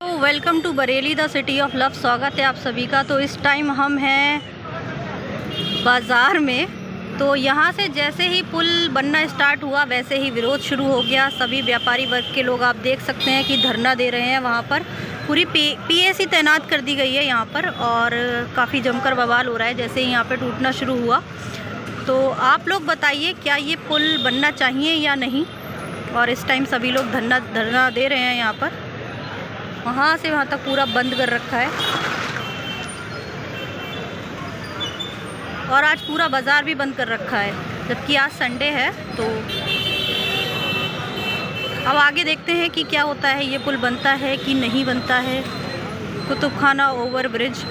Welcome to Bareilly the city of love स्वागत है आप सभी का। तो इस टाइम हम हैं बाज़ार में। तो यहाँ से जैसे ही पुल बनना स्टार्ट हुआ, वैसे ही विरोध शुरू हो गया। सभी व्यापारी वर्ग के लोग आप देख सकते हैं कि धरना दे रहे हैं वहाँ पर। पूरी पीएसी तैनात कर दी गई है यहाँ पर और काफ़ी जमकर बवाल हो रहा है, जैसे ही यहाँ पर टूटना शुरू हुआ। तो आप लोग बताइए, क्या ये पुल बनना चाहिए या नहीं? और इस टाइम सभी लोग धरना धरना दे रहे हैं यहाँ पर। वहाँ से वहाँ तक पूरा बंद कर रखा है। और आज पूरा बाज़ार भी बंद कर रखा है, जबकि आज संडे है तो अब आगे देखते हैं कि क्या होता है, ये पुल बनता है कि नहीं बनता है। कुतुब खाना ओवर ब्रिज।